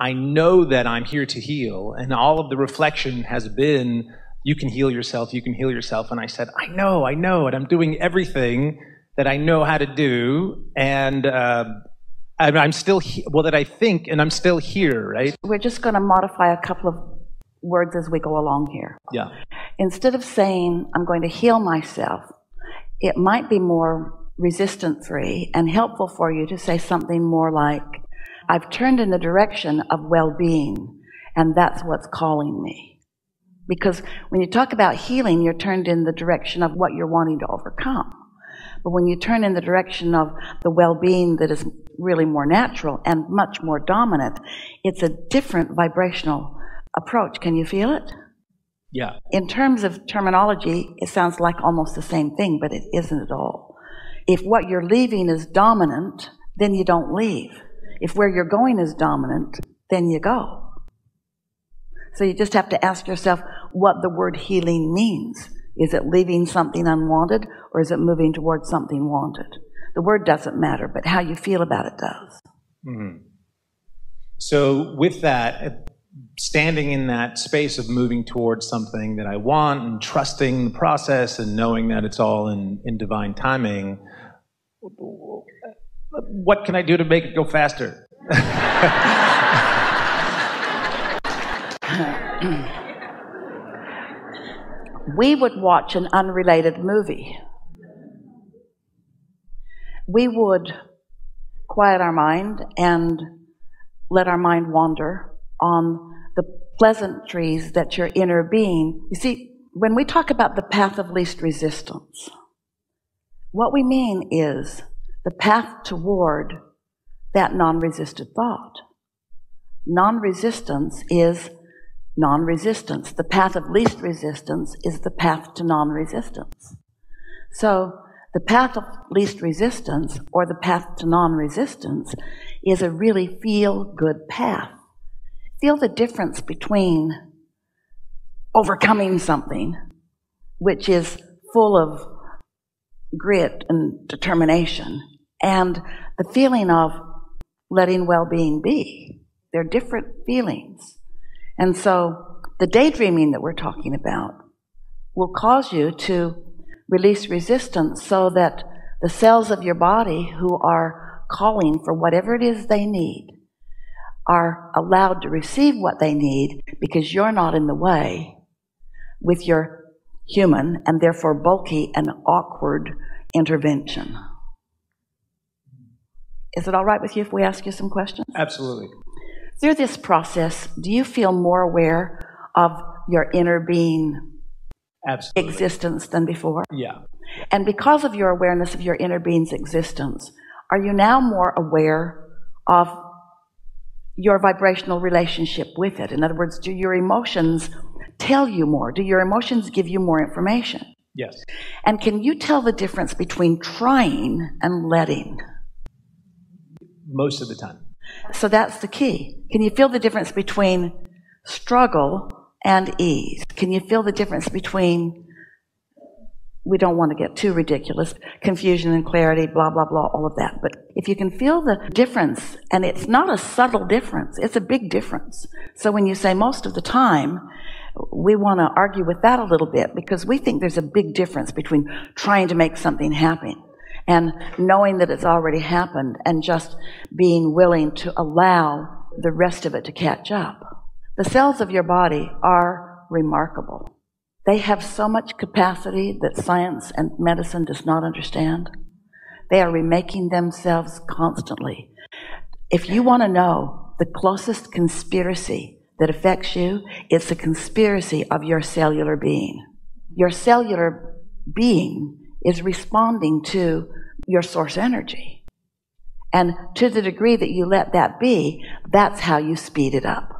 I know that I'm here to heal. And all of the reflection has been, you can heal yourself, you can heal yourself. And I said, I know, I know, and I'm doing everything that I know how to do. And uh, I'm still, he- well, that I think, and I'm still here, right? We're just going to modify a couple of words as we go along here. Yeah. Instead of saying, I'm going to heal myself, it might be more resistant free and helpful for you to say something more like, I've turned in the direction of well being, and that's what's calling me. Because when you talk about healing, you're turned in the direction of what you're wanting to overcome. But when you turn in the direction of the well being that is really more natural and much more dominant, it's a different vibrational approach. Can you feel it? Yeah. In terms of terminology, it sounds like almost the same thing, but it isn't at all. If what you're leaving is dominant, then you don't leave. If where you're going is dominant, then you go. So you just have to ask yourself what the word healing means. Is it leaving something unwanted or is it moving towards something wanted? The word doesn't matter, but how you feel about it does. Mm-hmm. So, with that, standing in that space of moving towards something that I want and trusting the process and knowing that it's all in, in divine timing, what can I do to make it go faster? we would watch an unrelated movie. We would quiet our mind and let our mind wander on the pleasantries that your inner being. You see, when we talk about the path of least resistance, what we mean is the path toward that non resisted thought. Non resistance is non resistance. The path of least resistance is the path to non resistance. So, the path of least resistance or the path to non resistance is a really feel good path. Feel the difference between overcoming something, which is full of grit and determination, and the feeling of letting well being be. They're different feelings. And so the daydreaming that we're talking about will cause you to release resistance so that the cells of your body who are calling for whatever it is they need are allowed to receive what they need because you're not in the way with your human and therefore bulky and awkward intervention. Is it all right with you if we ask you some questions? Absolutely. Through this process, do you feel more aware of your inner being Absolutely. existence than before? Yeah. And because of your awareness of your inner being's existence, are you now more aware of your vibrational relationship with it? In other words, do your emotions tell you more? Do your emotions give you more information? Yes. And can you tell the difference between trying and letting? Most of the time. So that's the key. Can you feel the difference between struggle and ease? Can you feel the difference between, we don't want to get too ridiculous, confusion and clarity, blah, blah, blah, all of that. But if you can feel the difference, and it's not a subtle difference, it's a big difference. So when you say most of the time, we want to argue with that a little bit because we think there's a big difference between trying to make something happen and knowing that it's already happened and just being willing to allow the rest of it to catch up. The cells of your body are remarkable. They have so much capacity that science and medicine does not understand. They are remaking themselves constantly. If you want to know the closest conspiracy that affects you, it's a conspiracy of your cellular being. Your cellular being is responding to your source energy. And to the degree that you let that be, that's how you speed it up.